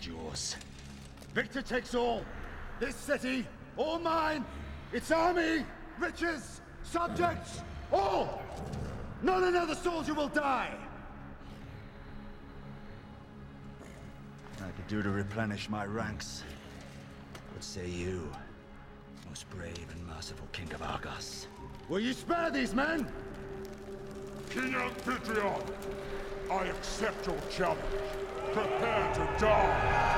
yours. Victor takes all. This city, all mine. Its army, riches, subjects, all. Not another soldier will die. I could do to replenish my ranks. What say you, most brave and merciful King of Argos? Will you spare these men? King Amphitryon, I accept your challenge. Prepare to die!